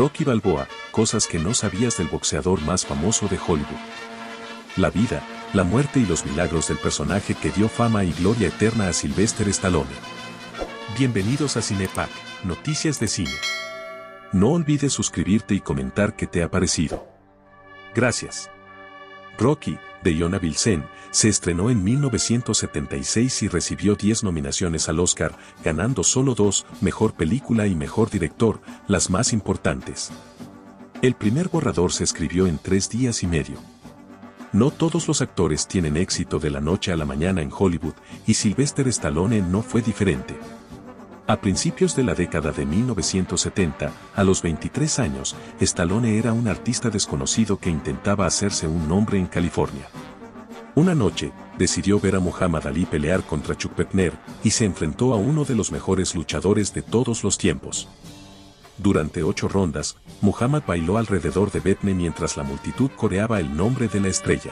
Rocky Balboa, cosas que no sabías del boxeador más famoso de Hollywood. La vida, la muerte y los milagros del personaje que dio fama y gloria eterna a Sylvester Stallone. Bienvenidos a Cinepack, Noticias de Cine. No olvides suscribirte y comentar qué te ha parecido. Gracias. Rocky, de Iona Bilsen, se estrenó en 1976 y recibió 10 nominaciones al Oscar, ganando solo dos, Mejor Película y Mejor Director, las más importantes. El primer borrador se escribió en tres días y medio. No todos los actores tienen éxito de la noche a la mañana en Hollywood, y Sylvester Stallone no fue diferente. A principios de la década de 1970, a los 23 años, Stallone era un artista desconocido que intentaba hacerse un nombre en California. Una noche, decidió ver a Muhammad Ali pelear contra Chuck Petner y se enfrentó a uno de los mejores luchadores de todos los tiempos. Durante ocho rondas, Muhammad bailó alrededor de Betne mientras la multitud coreaba el nombre de la estrella.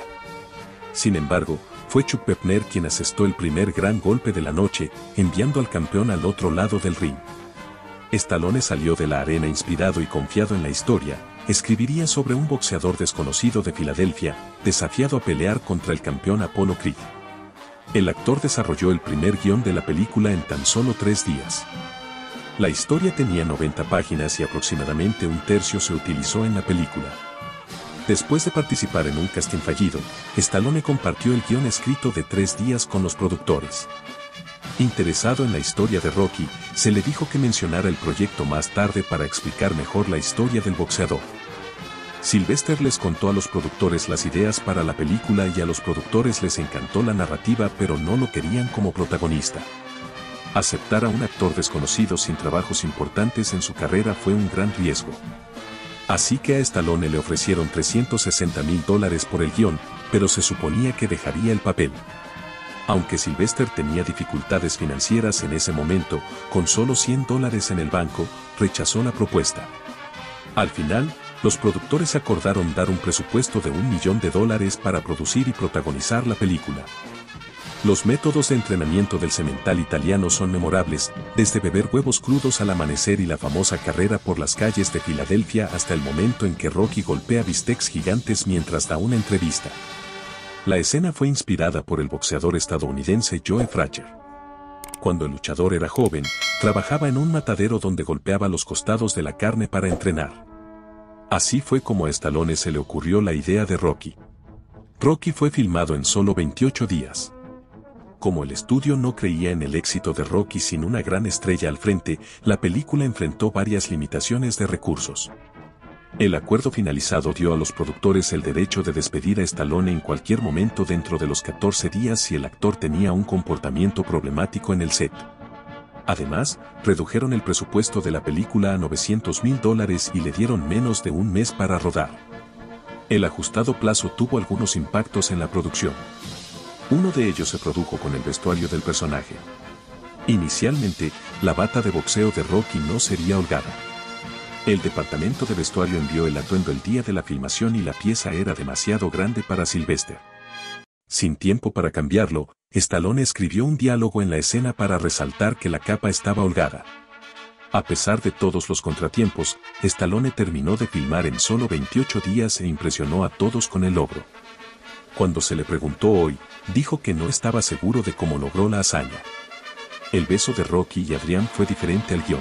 Sin embargo, fue Chuck Pepner quien asestó el primer gran golpe de la noche, enviando al campeón al otro lado del ring. Stallone salió de la arena inspirado y confiado en la historia, escribiría sobre un boxeador desconocido de Filadelfia, desafiado a pelear contra el campeón Apollo Creed. El actor desarrolló el primer guion de la película en tan solo tres días. La historia tenía 90 páginas y aproximadamente un tercio se utilizó en la película. Después de participar en un casting fallido, Stallone compartió el guion escrito de tres días con los productores. Interesado en la historia de Rocky, se le dijo que mencionara el proyecto más tarde para explicar mejor la historia del boxeador. Sylvester les contó a los productores las ideas para la película y a los productores les encantó la narrativa pero no lo querían como protagonista. Aceptar a un actor desconocido sin trabajos importantes en su carrera fue un gran riesgo. Así que a Stallone le ofrecieron 360 mil dólares por el guion, pero se suponía que dejaría el papel. Aunque Sylvester tenía dificultades financieras en ese momento, con solo 100 dólares en el banco, rechazó la propuesta. Al final, los productores acordaron dar un presupuesto de un millón de dólares para producir y protagonizar la película. Los métodos de entrenamiento del cemental italiano son memorables, desde beber huevos crudos al amanecer y la famosa carrera por las calles de Filadelfia hasta el momento en que Rocky golpea bistecs gigantes mientras da una entrevista. La escena fue inspirada por el boxeador estadounidense Joe Frazier. Cuando el luchador era joven, trabajaba en un matadero donde golpeaba los costados de la carne para entrenar. Así fue como a Stallone se le ocurrió la idea de Rocky. Rocky fue filmado en solo 28 días. Como el estudio no creía en el éxito de Rocky sin una gran estrella al frente, la película enfrentó varias limitaciones de recursos. El acuerdo finalizado dio a los productores el derecho de despedir a Stallone en cualquier momento dentro de los 14 días si el actor tenía un comportamiento problemático en el set. Además, redujeron el presupuesto de la película a 900 mil dólares y le dieron menos de un mes para rodar. El ajustado plazo tuvo algunos impactos en la producción. Uno de ellos se produjo con el vestuario del personaje. Inicialmente, la bata de boxeo de Rocky no sería holgada. El departamento de vestuario envió el atuendo el día de la filmación y la pieza era demasiado grande para Sylvester. Sin tiempo para cambiarlo, Stallone escribió un diálogo en la escena para resaltar que la capa estaba holgada. A pesar de todos los contratiempos, Stallone terminó de filmar en solo 28 días e impresionó a todos con el logro. Cuando se le preguntó hoy, dijo que no estaba seguro de cómo logró la hazaña. El beso de Rocky y Adrián fue diferente al guion.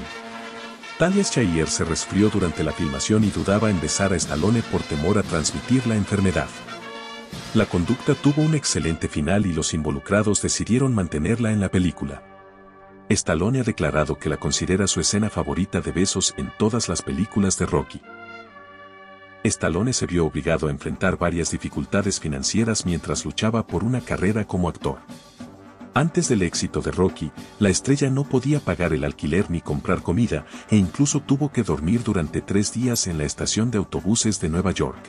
Talia Shire se resfrió durante la filmación y dudaba en besar a Stallone por temor a transmitir la enfermedad. La conducta tuvo un excelente final y los involucrados decidieron mantenerla en la película. Stallone ha declarado que la considera su escena favorita de besos en todas las películas de Rocky. Stallone se vio obligado a enfrentar varias dificultades financieras mientras luchaba por una carrera como actor. Antes del éxito de Rocky, la estrella no podía pagar el alquiler ni comprar comida, e incluso tuvo que dormir durante tres días en la estación de autobuses de Nueva York.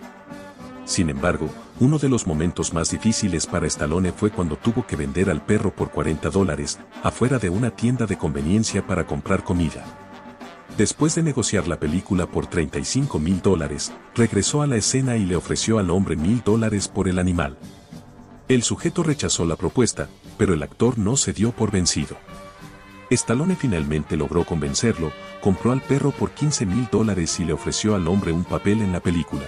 Sin embargo, uno de los momentos más difíciles para Stallone fue cuando tuvo que vender al perro por 40 dólares, afuera de una tienda de conveniencia para comprar comida. Después de negociar la película por 35 mil dólares, regresó a la escena y le ofreció al hombre mil dólares por el animal. El sujeto rechazó la propuesta, pero el actor no se dio por vencido. Stallone finalmente logró convencerlo, compró al perro por 15 mil dólares y le ofreció al hombre un papel en la película.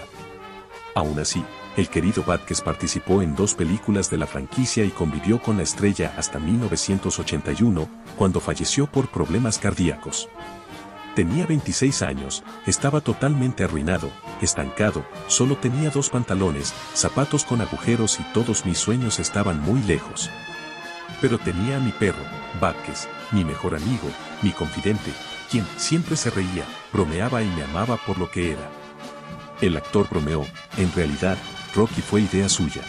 Aún así, el querido Vázquez participó en dos películas de la franquicia y convivió con la estrella hasta 1981, cuando falleció por problemas cardíacos. Tenía 26 años, estaba totalmente arruinado, estancado, solo tenía dos pantalones, zapatos con agujeros y todos mis sueños estaban muy lejos. Pero tenía a mi perro, Vázquez, mi mejor amigo, mi confidente, quien siempre se reía, bromeaba y me amaba por lo que era. El actor bromeó, en realidad, Rocky fue idea suya.